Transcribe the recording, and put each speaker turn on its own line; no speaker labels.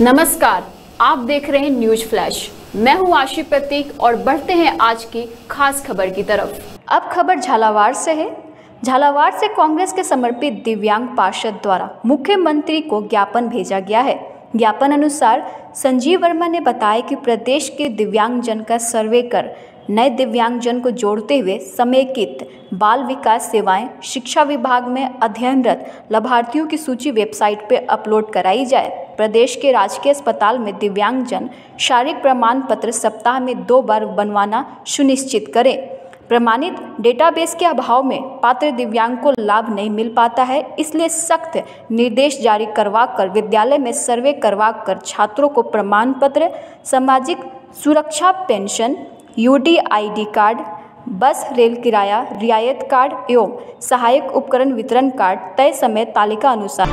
नमस्कार, आप देख रहे हैं न्यूज़ फ्लैश। मैं हूँ आशी प्रतीक और बढ़ते हैं आज की खास खबर की तरफ़। अब खबर झालावाड़ से है। झालावाड़ से कांग्रेस के समर्पित दिव्यांग पार्षद द्वारा मुख्यमंत्री को ज्ञापन भेजा गया है। ज्ञापन अनुसार संजीव वर्मा ने बताया कि प्रदेश के दिव्यांगजन का सर्वे कर नए दिव्यांगजन को जोड़ते हुए समेकित बाल विकास सेवाएँ शिक्षा विभाग में अध्ययनरत लाभार्थियों की सूची वेबसाइट पर अपलोड कराई जाए। प्रदेश के राजकीय अस्पताल में दिव्यांगजन शारीरिक प्रमाण पत्र सप्ताह में दो बार बनवाना सुनिश्चित करें। प्रमाणित डेटाबेस के अभाव में पात्र दिव्यांग को लाभ नहीं मिल पाता है, इसलिए सख्त निर्देश जारी करवा कर विद्यालय में सर्वे करवा कर छात्रों को प्रमाण पत्र सामाजिक सुरक्षा, pension UDID card, bus, rail किराया, रियायत कार्ड एवं सहायक उपकरण वितरण कार्ड तय समय तालिका अनुसार।